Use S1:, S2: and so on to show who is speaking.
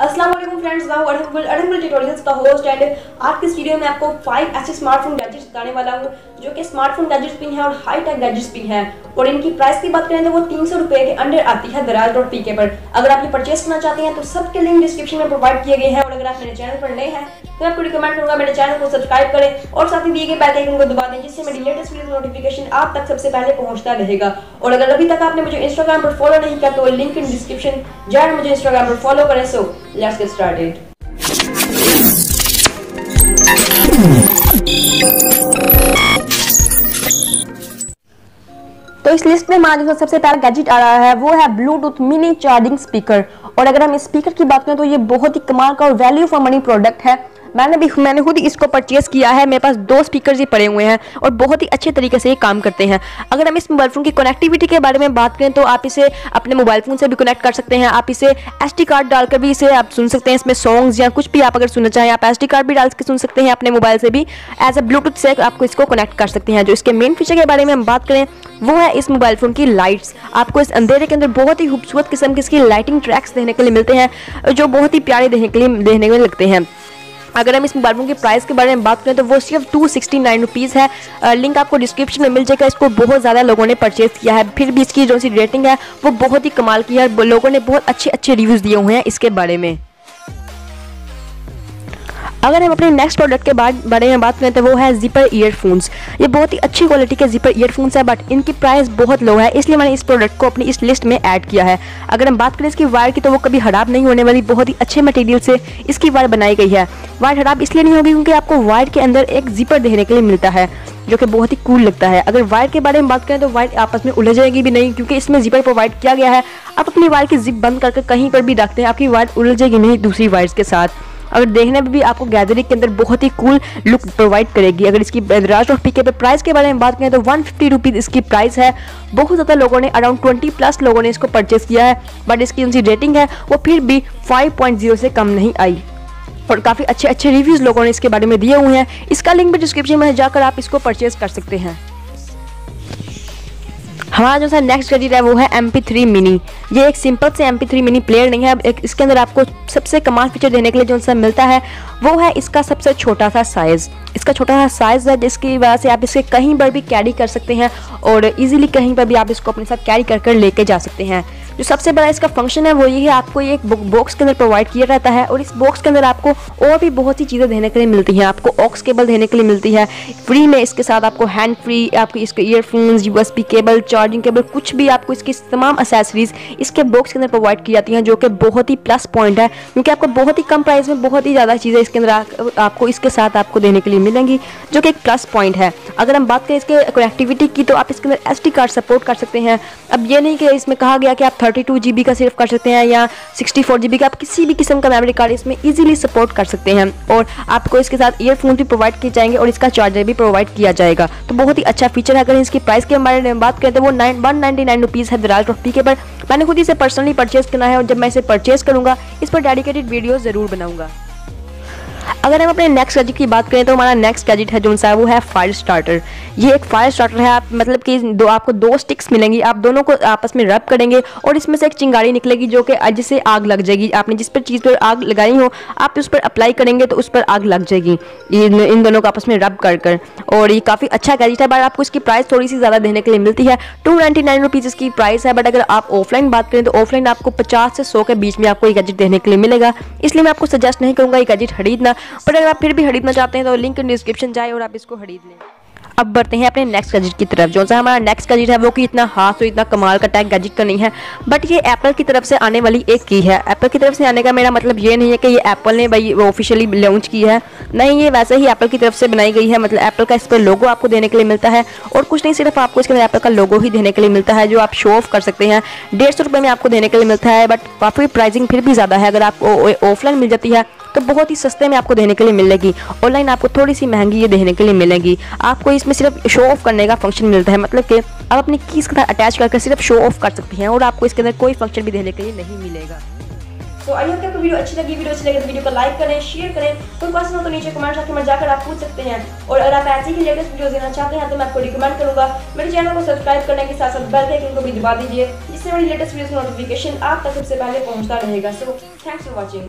S1: अस्सलाम वालेकुम फ्रेंड्स मैं अरहमुल ट्यूटोरियल्स का होस्ट एंड आज के इस वीडियो में आपको फाइव ऐसे स्मार्टफ़ोन गैजेट्स बताने वाला हूँ, जो कि स्मार्टफ़ोन गैजेट्स भी हैं और हाई टेक गैजेट्स भी हैं। और इनकी प्राइस की बात करें तो वो तीन सौ रुपए के अंडर आती है दराज डॉट पी के पर। अगर आप ये परचेस करना चाहते हैं तो सबके लिंक डिस्क्रिप्शन में प्रोवाइड किए गए हैं अगर आप मेरे चैनल पर नए हैं तो आपको रिकमेंड करूँगा मेरे चैनल को सब्सक्राइब करें और साथ ही दिए गए बेल आइकन को दबा दें, जिससे मेरी लेटेस्ट वीडियो नोटिफिकेशन आप तक सबसे पहले पहुँचता रहेगा। और अगर अभी तक आपने मुझे इंस्टाग्राम पर फॉलो नहीं किया तो लिंक इन डिस्क्रिप्शन जाए मुझे इंस्टाग्राम पर फॉलो करें। सो लेट्स गेट स्टार्टेड तो इस लिस्ट में जो सबसे पहला गैजेट आ रहा है, वो है ब्लूटूथ मिनी चार्जिंग स्पीकर और अगर हम स्पीकर की बात करें तो ये बहुत ही कमाल का और वैल्यू फॉर मनी प्रोडक्ट है। मैंने भी, मैंने खुद इसको परचेज किया है। मेरे पास दो स्पीकर ही पड़े हुए हैं और बहुत ही अच्छे तरीके से ये काम करते हैं। अगर हम इस मोबाइल फ़ोन की कनेक्टिविटी के बारे में बात करें तो आप इसे अपने मोबाइल फ़ोन से भी कनेक्ट कर सकते हैं। आप इसे एस कार्ड डालकर भी इसे आप सुन सकते हैं। इसमें सॉन्ग्स या कुछ भी आप अगर सुनना चाहें, आप एस कार्ड भी डाल के सुन सकते हैं अपने मोबाइल से भी। एज ए ब्लूटूथ से आपको इसको कनेक्ट कर सकते हैं। जो इसके मेन फीचर के बारे में हम बात करें, वो है इस मोबाइल फ़ोन की लाइट्स आपको इस अंधेरे के अंदर बहुत ही खूबसूरत किस्म की इसकी लाइटिंग ट्रैक्स देखने के लिए मिलते हैं, जो बहुत ही प्यारे देखने के लिए, देखने में लगते हैं। अगर हम इस मोबाइल फ़ोन की प्राइस के बारे में बात करें तो वो सिर्फ़ टू सिक्सटी नाइन रुपीज़ है लिंक आपको डिस्क्रिप्शन में मिल जाएगा। इसको बहुत ज़्यादा लोगों ने परचेज किया है। फिर भी इसकी जो सी रेटिंग है, वो बहुत ही कमाल की है लोगों ने बहुत अच्छे अच्छे रिव्यूज़ दिए हुए हैं इसके बारे में। अगर हम अपने नेक्स्ट प्रोडक्ट के बारे में बात करें तो वो है जिपर ईयरफोन्स ये बहुत ही अच्छी क्वालिटी के जिपर ईयरफोन्स है बट इनकी प्राइस बहुत लो है, इसलिए मैंने इस प्रोडक्ट को अपनी इस लिस्ट में ऐड किया है। अगर हम बात करें इसकी वायर की तो वो कभी खराब नहीं होने वाली, बहुत ही अच्छे मटेरियल से इसकी वायर बनाई गई है। वायर खराब इसलिए नहीं होगी क्योंकि आपको वायर के अंदर एक जिपर देखने के लिए मिलता है, जो कि बहुत ही कूल लगता है। अगर वायर के बारे में बात करें तो वायर आपस में उलझ जाएगी भी नहीं, क्योंकि इसमें जिपर प्रोवाइड किया गया है। आप अपनी वायर की जिप बंद करके कहीं पर भी रखते हैं आपकी वायर उलझेगी नहीं दूसरी वायर्स के साथ। अगर देखने में भी आपको गैदरिंग के अंदर बहुत ही कूल लुक प्रोवाइड करेगी। अगर इसकी राज ऑफ़ पीके पे प्राइस के बारे में बात करें तो वन फिफ्टी इसकी प्राइस है। बहुत ज़्यादा लोगों ने अराउंड ट्वेंटी प्लस लोगों ने इसको परचेस किया है बट इसकी उनकी रेटिंग है, वो फिर भी फाइव से कम नहीं आई। और काफ़ी अच्छे अच्छे रिव्यूज़ लोगों ने इसके बारे में दिए हुए हैं। इसका लिंक भी डिस्क्रिप्शन में है, जाकर आप इसको परचेज कर सकते हैं। हमारा जो सा नेक्स्ट गैजेट है वो है एम पी मिनी ये एक सिंपल से एम पी मिनी प्लेयर नहीं है एक इसके अंदर आपको सबसे कमाल फीचर देने के लिए जो सा मिलता है, वो है इसका सबसे छोटा सा साइज़ इसका छोटा सा साइज़ है, जिसकी वजह से आप इसे कहीं पर भी कैरी कर सकते हैं और इजीली कहीं पर भी आप इसको अपने साथ कैरी कर कर लेके जा सकते हैं। जो सबसे बड़ा इसका फ़ंक्शन है, वो ये है, आपको ये एक बॉक्स के अंदर प्रोवाइड किया रहता है और इस बॉक्स के अंदर आपको और भी बहुत सी चीज़ें देने के लिए मिलती हैं। आपको ऑक्स केबल देने के लिए मिलती है। फ्री में इसके साथ आपको हैंड फ्री आपकी इसके ईयरफोन्स यू केबल चार्जिंग केबल कुछ भी आपको इसकी तमाम असेसरीज इसके बॉक्स के अंदर प्रोवाइड की जाती हैं, जो कि बहुत ही प्लस पॉइंट है। क्योंकि आपको बहुत ही कम प्राइस में बहुत ही ज़्यादा चीज़ें इसके अंदर आपको इसके साथ आपको देने के लिए मिलेंगी, जो कि एक प्लस पॉइंट है। अगर हम बात करें इसके कनेक्टिविटी की तो आप इसके अंदर एस कार्ड सपोर्ट कर सकते हैं। अब ये नहीं कि इसमें कहा गया कि आप थर्टी टू का सिर्फ़ कर सकते हैं या सिक्सटी फोर का, आप किसी भी किस्म का मेमोरी कार्ड इसमें ईजिली सपोर्ट कर सकते हैं। और आपको इसके साथ ईयरफोन भी प्रोवाइड किए जाएँगे और इसका चार्जर भी प्रोवाइड किया जाएगा। तो बहुत ही अच्छा फीचर है। अगर इसकी प्राइस के बारे में बात करें तो वो nine one ninety nine rupees है विराल ट्रॉफी के पर। मैंने खुद इसे पर्सनली परचेज करना है और जब मैं इसे परचेज करूँगा, इस पर डेडिकेटेड वीडियो ज़रूर बनाऊँगा। अगर हम अपने नेक्स्ट गैजेट की बात करें तो हमारा नेक्स्ट गैजेट है जो सा, वो है फायर स्टार्टर ये एक फायर स्टार्टर है, आप मतलब कि दो, आपको दो स्टिक्स मिलेंगी, आप दोनों को आपस में रब करेंगे और इसमें से एक चिंगारी निकलेगी जो कि जिससे आग लग जाएगी। आपने जिस पर चीज़ पर आग लगाई हो, आप उस पर अप्लाई करेंगे तो उस पर आग लग जाएगी। इन दोनों को आपस में रब कर कर। और ये काफ़ी अच्छा गैजेट है बट आपको इसकी प्राइस थोड़ी सी ज़्यादा देने के लिए मिलती है। टू नाइन्टी नाइन रुपीज़ इसकी प्राइस है बट अगर आप ऑफलाइन बात करें तो ऑफलाइन आपको पचास से सौ के बीच में आपको ये गैजेट देने के लिए मिलेगा। इसलिए मैं आपको सजेस्ट नहीं करूँगा ये गैजेट खरीदना। बट अगर आप फिर भी खरीदना चाहते हैं तो लिंक डिस्क्रिप्शन जाए और आप इसको खरीद लें। अब बढ़ते हैं अपने नेक्स्ट गैजेट की तरफ़। जो सा हमारा नेक्स्ट गैजेट है, वो कि इतना हाथ तो इतना कमाल का टैग गैजेट का नहीं है बट ये एप्पल की तरफ़ से आने वाली एक की है। एप्पल की तरफ़ से आने का मेरा मतलब ये नहीं है कि ये एप्पल ने भाई ऑफिशियली लॉन्च की है। नहीं, ये वैसे ही एप्पल की तरफ़ से बनाई गई है। मतलब एप्पल का इस पर लोगो आपको देने के लिए मिलता है और कुछ नहीं, सिर्फ़ आपको इसके अंदर एप्पल का लोगो ही देने के लिए मिलता है, जो आप शो ऑफ़ कर सकते हैं। डेढ़ सौ रुपये में आपको देने के लिए मिलता है बट काफ़ी प्राइसिंग फिर भी ज़्यादा है। अगर आपको ऑफलाइन मिल जाती है तो बहुत ही सस्ते में आपको देने के लिए मिलेगी। ऑनलाइन आपको थोड़ी सी महँगी ये देने के लिए मिलेगी। आपको इसमें सिर्फ़ शो ऑफ़ करने का फ़ंक्शन मिलता है मतलब कि आप अपनी कीस के साथ अटैच करके सिर्फ़ शो ऑफ़ कर सकते हैं और आपको इसके अंदर कोई फ़ंक्शन भी देने के लिए नहीं मिलेगा। सो आई होप आपको वीडियो अच्छी लगी। वीडियो अच्छी लगे तो वीडियो को लाइक करें शेयर करें। कोई क्वेश्चन हो तो नीचे कमेंट सेक्शन में जाकर आप पूछ सकते हैं। और अगर आप ऐसे ही लेटेस्ट वीडियो देना चाहते हैं तो मैं आपको रिकमेंड करूँगा। मेरे चैनल को सब्सक्राइब करने के साथ साथ बेल आइकन को भी दबा दीजिए। जिससे मेरी लेटेस्ट वीडियो नोटिफिकेशन आप तक सबसे पहले पहुँचता रहेगा। So thanks for watching